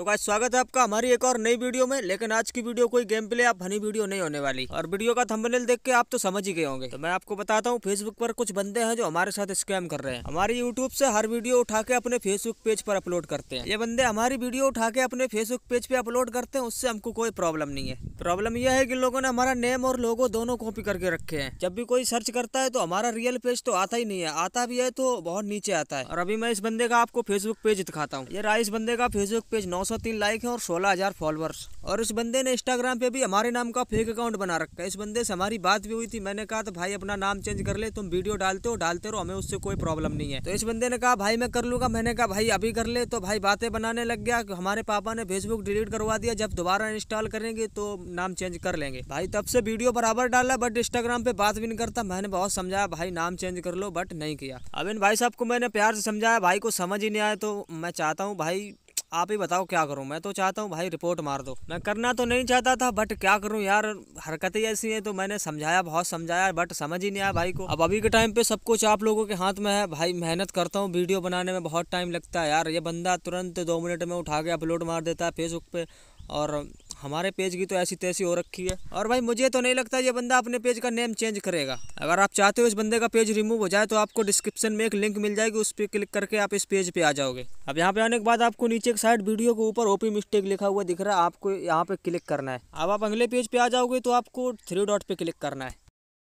तो गाइस स्वागत है आपका हमारी एक और नई वीडियो में। लेकिन आज की वीडियो कोई गेम प्ले या फनी वीडियो नहीं होने वाली। और वीडियो का थंबनेल देख के आप तो समझ ही गए होंगे। तो मैं आपको बताता हूँ फेसबुक पर कुछ बंदे हैं जो हमारे साथ स्कैम कर रहे हैं। हमारी यूट्यूब से हर वीडियो उठा के अपने फेसबुक पेज पर अपलोड करते हैं। ये बंदे हमारी वीडियो उठा के अपने फेसबुक पेज पे अपलोड करते हैं, उससे हमको कोई प्रॉब्लम नहीं है। प्रॉब्लम यह है कि लोगों ने हमारा नेम और लोगो दोनों कॉपी करके रखे हैं। जब भी कोई सर्च करता है तो हमारा रियल पेज तो आता ही नहीं है। आता भी है तो बहुत नीचे आता है। और अभी मैं इस बंदे का आपको फेसबुक पेज दिखाता हूँ। ये रहा इस बंदे का फेसबुक पेज नौ लाइक है और सोलह हज़ार फॉलोअर्स। और इस बंदे ने इंस्टाग्राम पे भी हमारे नाम का फेक अकाउंट बना रखा है। इस बंदे से हमारी बात भी हुई थी। मैंने कहा तो भाई, अपना नाम चेंज कर ले, तुम वीडियो डालते हो, डालते रहो, हमें उससे कोई प्रॉब्लम नहीं है। तो इस बंदे ने कहा, भाई, मैं कर लूँगा। मैंने कहा, भाई, अभी कर ले। तो भाई, बातें बनाने लग गया। हमारे पापा ने फेसबुक डिलीट करवा दिया। जब दोबारा इंस्टॉल करेंगे तो नाम चेंज कर लेंगे। भाई, तब से वीडियो बराबर डाला बट इंस्टाग्राम पे बात भी नहीं करता। मैंने बहुत समझाया, भाई, नाम चेंज कर लो बट नहीं किया। अब इन भाई साहब को मैंने प्यार से समझाया। भाई को समझ ही नहीं आया तो मैं चाहता हूँ, भाई आप ही बताओ क्या करूँ? मैं तो चाहता हूँ भाई रिपोर्ट मार दो। मैं करना तो नहीं चाहता था बट क्या करूँ यार? हरकतें ऐसी हैं तो मैंने समझाया, बहुत समझाया बट समझ ही नहीं आया भाई को। अब अभी के टाइम पे सब कुछ आप लोगों के हाथ में है। भाई मेहनत करता हूँ वीडियो बनाने में बहुत टाइम लगता है यार। ये बंदा तुरंत दो मिनट में उठा के अपलोड मार देता है फेसबुक पर और हमारे पेज की तो ऐसी तैसी हो रखी है। और भाई मुझे तो नहीं लगता ये बंदा अपने पेज का नेम चेंज करेगा। अगर आप चाहते हो इस बंदे का पेज रिमूव हो जाए तो आपको डिस्क्रिप्शन में एक लिंक मिल जाएगी, उस पर क्लिक करके आप इस पेज पे आ जाओगे। अब यहाँ पे आने के बाद आपको नीचे एक साइड वीडियो के ऊपर ओपी मिस्टेक लिखा हुआ दिख रहा है, आपको यहाँ पे क्लिक करना है। अब आप अगले पेज पे आ जाओगे तो आपको थ्री डॉट पे क्लिक करना है।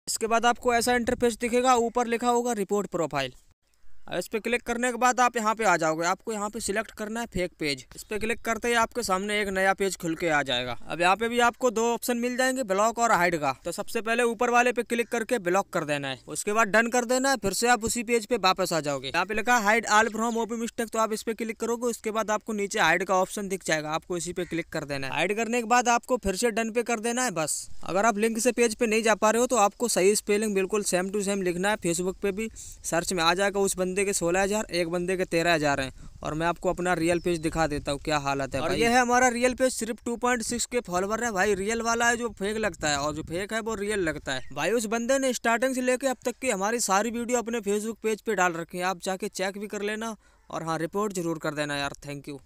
इसके बाद आपको ऐसा इंटरफेस दिखेगा, ऊपर लिखा होगा रिपोर्ट प्रोफ़ाइल इस पर क्लिक करने के बाद आप यहाँ पे आ जाओगे। आपको यहाँ पे सिलेक्ट करना है फेक पेज। इस पर क्लिक करते ही आपके सामने एक नया पेज खुल के आ जाएगा। अब यहाँ पे भी आपको दो ऑप्शन मिल जाएँगे, ब्लॉक और हाइड का। तो सबसे पहले ऊपर वाले पे क्लिक करके ब्लॉक कर देना है। उसके बाद डन कर देना है, फिर से आप उसी पेज पे वापस आ जाओगे। यहाँ पे लिखा hide all from OP mistake तो आप इस पे क्लिक करोगे। उसके बाद आपको नीचे हाइड का ऑप्शन दिख जाएगा। आपको इसी पे क्लिक कर देना है। हाइड करने के बाद आपको फिर से डन पे कर देना है, बस। अगर आप लिंक से पेज पे नहीं जा पा रहे हो तो आपको सही स्पेलिंग बिल्कुल सेम टू सेम लिखना है। फेसबुक पे भी सर्च में आ जाएगा उस बंदे के सोलह हज़ार एक बंदे के तेरह हज़ार हैं। और मैं आपको अपना रियल पेज दिखा देता हूँ क्या हालत है और ये है हमारा रियल पेज सिर्फ़ 2.6 के फॉलोवर है। भाई रियल वाला है जो फेक लगता है और जो फेक है वो रियल लगता है। भाई उस बंदे ने स्टार्टिंग से लेके अब तक की हमारी सारी वीडियो अपने फेसबुक पेज पे डाल रखी है। आप जाके चेक भी कर लेना और हाँ रिपोर्ट ज़रूर कर देना यार। Thank you